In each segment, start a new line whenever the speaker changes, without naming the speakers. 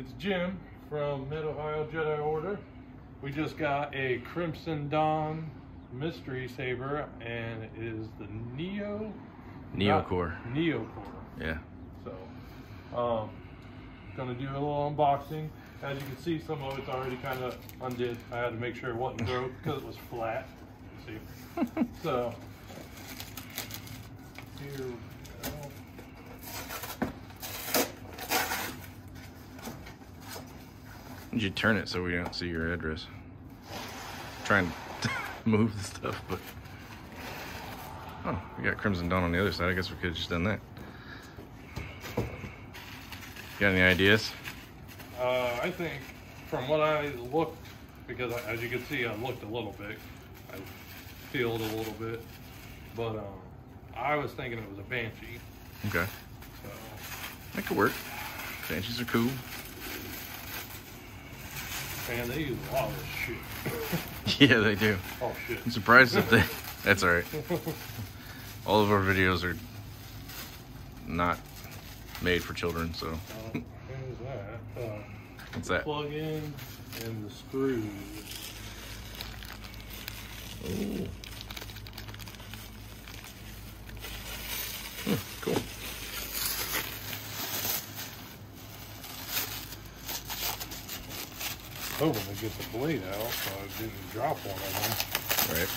It's Jim from Mid Ohio Jedi Order. We just got a Crimson Dawn mystery saber, and it is the Neo
Neocore.
Neocore.
Yeah.
So, um, gonna do a little unboxing. As you can see, some of it's already kind of undid. I had to make sure it wasn't broke because it was flat. See, so here we go.
Did you turn it so we don't see your address? Trying to move the stuff, but oh, we got Crimson Dawn on the other side. I guess we could have just done that. You Got any ideas?
Uh, I think from what I looked, because I, as you can see, I looked a little bit. I feeled a little bit, but um, I was thinking it was a banshee.
Okay,
So
that could work. Banshees are cool.
Man, they use a lot of this shit.
Yeah, they do.
oh shit.
I'm surprised that they. That's all right. All of our videos are not made for children, so
Uh, that? Uh,
what's that?
plug in and the screws.
Hmm, cool.
Hoping to get the blade out so I didn't drop one of them.
Right.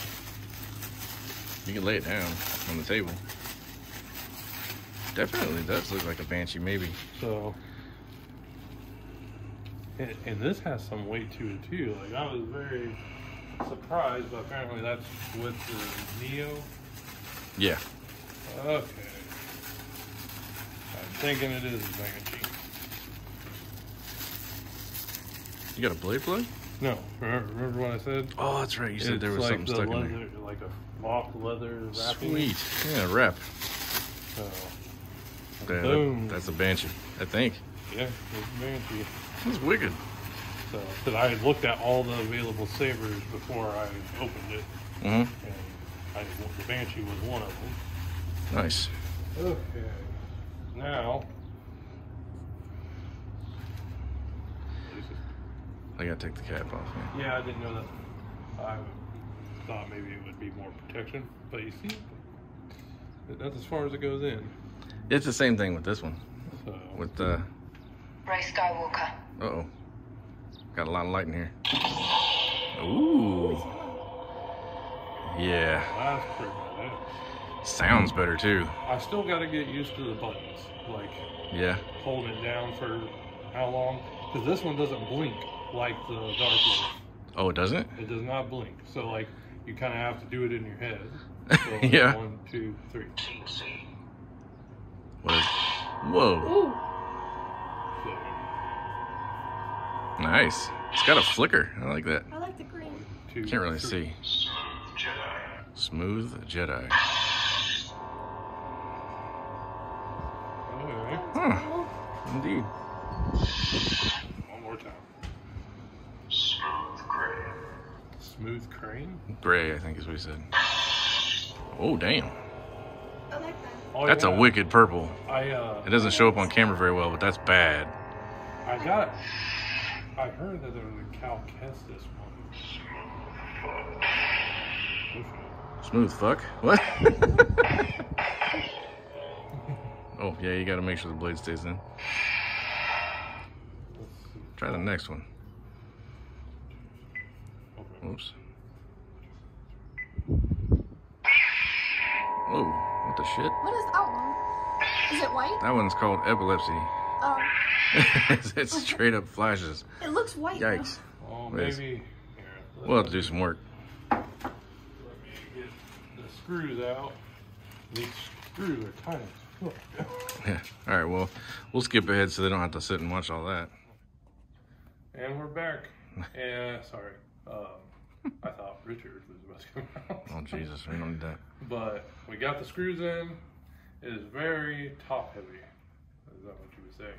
You can lay it down on the table. Definitely does look like a banshee, maybe.
So, and, and this has some weight to it too. Like I was very surprised, but apparently that's with the Neo.
Yeah.
Okay. I'm thinking it is a Banshee.
You got a blade plug?
No, remember, remember what I said?
Oh, that's right. You said there was
like
something stuck
leather,
in there.
like a mock leather wrapping.
Sweet. Yeah, wrap.
So,
Yeah, that- that's a banshee, I think.
yeah, it's a Banshee.
That's wicked.
So, because I had looked at all the available sabers before I opened it,
hmm
and I, the Banshee was one of them.
Nice.
Okay. Now.
I gotta take the cap off. Yeah.
Yeah, I didn't know that. I thought maybe it would be more protection, but you see, that's as far as it goes in.
It's the same thing with this one.
So,
With the
Rey Skywalker.
uh oh, got a lot of light in here. Ooh. Yeah.
that's pretty good.
Sounds better too.
I still got to get used to the buttons, like
Yeah.
holding it down for how long, because this one doesn't blink like the Dark Lord.
Oh, it doesn't?
It does not blink, so like you kind of have to do it in your head. So,
Yeah.
One, two, three.
What is? Whoa.
Ooh,
So,
Nice. It's got a flicker. I like that.
I like the green.
two,
Can't really
three.
see. Smooth Jedi.
Okay.
Huh.
Cool.
Indeed.
One more time.
Smooth gray.
Smooth crane.
Gray, I think is what he said. Oh, damn.
I like that.
Oh,
That's
yeah.
a wicked purple.
I uh,
It doesn't show up on camera very well, but that's bad.
I got. it. I heard that there was a Cal Kestis one.
Smooth fuck. What? oh, yeah, you gotta make sure the blade stays in. Try the next one.
Okay.
Oops. Whoa, what the shit?
What is that one? Is it white?
That one's called epilepsy.
Oh,
it's, it's straight up flashes.
it looks white. though.
Yikes.
Oh,
What is-
maybe. Here,
We'll have to do some work.
let me get the screws out. These screws are tiny. Look.
Yeah. All right, well, we'll skip ahead so they don't have to sit and watch all that.
And we're back. Yeah, sorry. Um, I thought Richard was about to come out.
Oh, Jesus, we don't need that.
But we got the screws in. It is very top heavy. Is that what you would say?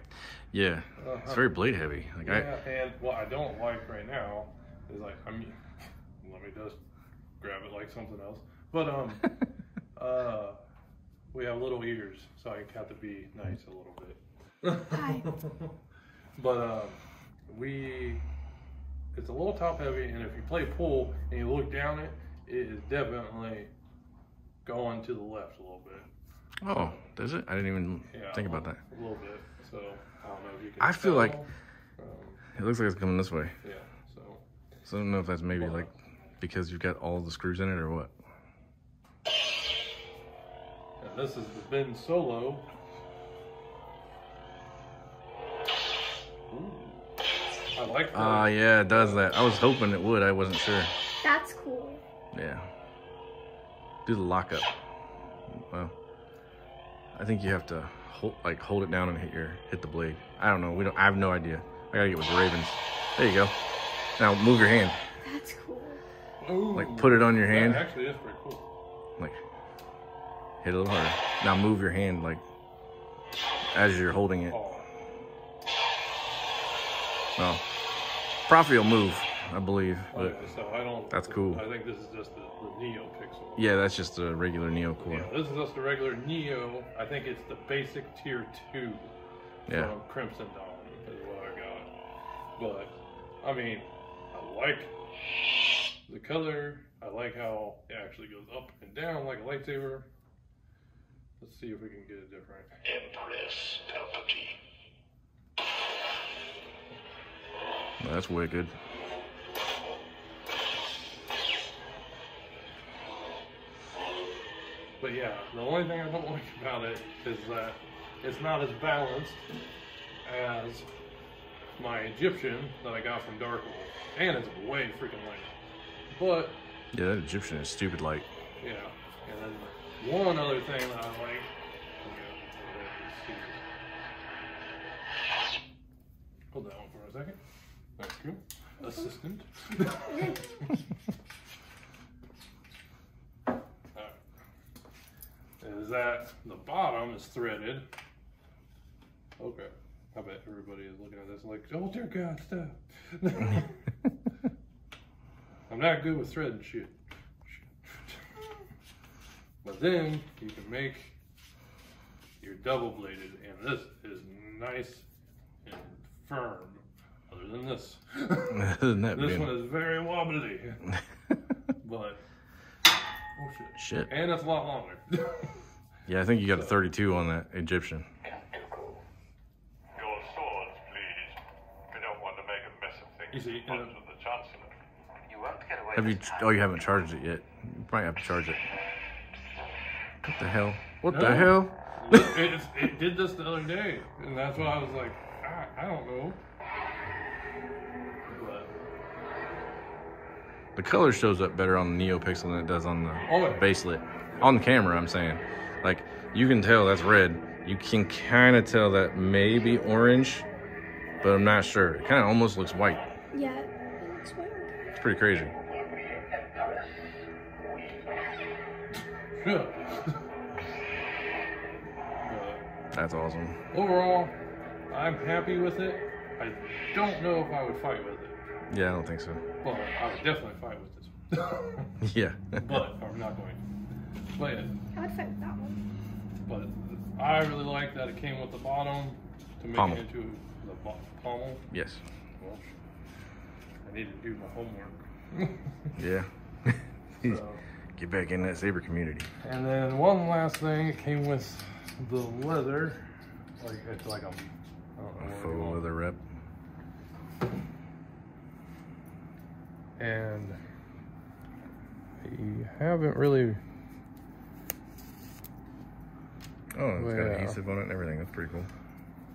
Yeah, it's very blade heavy. Like
Yeah, and what I don't like right now is like I mean, let me just grab it like something else. But um, uh, we have little ears, so I have to be nice a little bit.
Hi.
But um, we, it's a little top heavy, and if you play pool and you look down it, it is definitely going to the left a little bit.
Oh, does it? I didn't even
Yeah,
think about that.
A little bit. So I don't know if you can.
I feel like-
Um,
It looks like it's coming this way.
yeah. So
So I don't know if that's maybe like because you've got all the screws in it or what.
and this is the Ben Solo. I like that.
Ah, yeah, it does that. I was hoping it would. I wasn't sure.
That's cool.
Yeah. Do the lockup. Well, I think you have to hold like hold it down and hit your hit the blade. I don't know. We don't. I have no idea. I gotta get with the Ravens. There you go. Now move your hand.
That's cool.
Ooh.
Like put it on your
That
hand.
actually is pretty cool.
Like hit it a little harder. Now move your hand like as you're holding it.
Oh,
Well, Profi will move, I believe. But
so I don't.
That's cool.
I think this is just the, the Neo Pixel.
yeah, that's just a regular Neo core.
Yeah, this is just a regular Neo. I think it's the basic tier two
Yeah.
from Crimson Dawn is what I got. But I mean, I like the color. I like how it actually goes up and down like a lightsaber. Let's see if we can get it different.
Empress Palpatine.
That's wicked.
But yeah, the only thing I don't like about it is that it's not as balanced as my Egyptian that I got from Dark Wolf. And it's way freaking light. But
Yeah, that Egyptian is stupid light.
Yeah, and then one other thing that I like. Hold that one for a second. Thank you, assistant. Is that the bottom is threaded? Okay, I bet everybody is looking at this like, oh dear God, stop. I'm not good with thread and shit. But then you can make your double bladed, and this is nice and firm. Other than this,
Other than that,
this
being-
one is very wobbly. But oh shit,
Shit.
and it's a lot longer.
Yeah, I think you got a 32 on that Egyptian.
Your swords, please. We don't want to make a mess of things
You see, uh,
of the Chancellor.
You won't get away
Have you?
time.
Oh, you haven't charged it yet. You probably have to charge it. What the hell? What
No.
the hell?
it, it's- it did this the other day, and that's why I was like, I, I don't know.
The color shows up better on the NeoPixel than it does on the
Oh, yeah.
baselit. On the camera, I'm saying. Like, you can tell that's red. You can kind of tell that maybe orange, but I'm not sure. It kind of almost looks white.
Yeah, it looks white.
It's pretty crazy.
yeah.
That's awesome.
overall, I'm happy with it. I don't know if I would fight with it,
Yeah, I don't think so.
but I would definitely fight with this. one.
Yeah.
but I'm not going to. But,
I would fight with that one.
but I really like that it came with the bottom to make
Pommel.
it into the pommel.
yes.
Well, I need to do my homework.
Yeah.
So,
Get back in that saber community.
and then one last thing, it came with the leather. Like it's like a, I don't know what
Faux
you call it.
leather rep.
and you haven't really
Oh, it's got
Yeah.
adhesive on it and everything. That's pretty cool.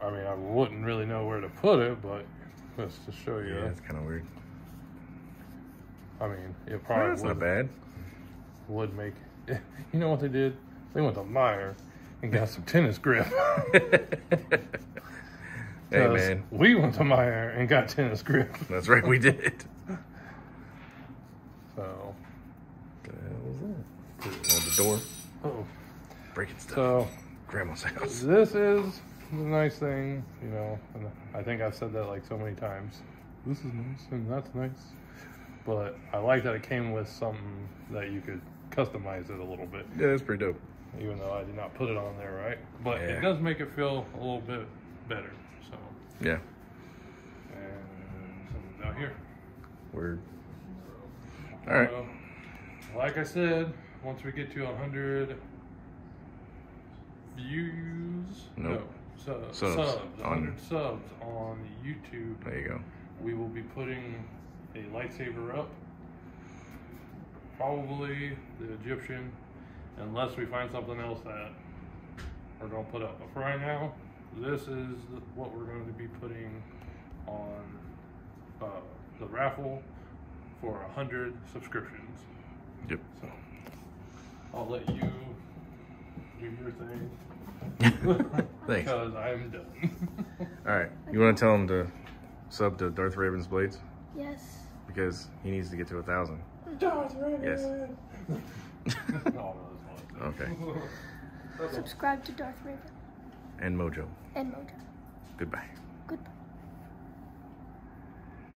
I mean I wouldn't really know where to put it but just to show you
Yeah, it's kind of weird.
I mean it probably
that's
would,
not bad.
would make you know what they did they went to Meijer and got some tennis grip
hey man,
we went to Meijer and got tennis grip
that's right, we did.
so
the hell was that? Oh, the door.
oh
Breaking stuff.
so
Grandma's house.
this is the nice thing you know and I think I've said that like so many times this is nice and that's nice but I like that it came with something that you could customize it a little bit
Yeah, that's pretty dope.
even though I did not put it on there right but
Yeah.
it does make it feel a little bit better so
Yeah.
And something down here.
Word. All right.
Uh, like I said, once we get to a hundred views,
Nope.
no, subs,
Subs
subs, 100 subs on YouTube,
There you go.
we will be putting a lightsaber up. Probably the Egyptian, unless we find something else that we're gonna put up. But for right now, this is what we're going to be putting on uh, the raffle for a hundred subscriptions.
Yep.
So I'll let you do your thing
Thanks.
because I'm done.
All right. You want to tell him to sub to Darth Raven's Blades
Yes.
because he needs to get to a thousand.
Darth Raven.
Yes.
no, no, that's not.
Okay.
Subscribe to Darth Raven
And Mojo.
and Mojo.
Goodbye.
Goodbye.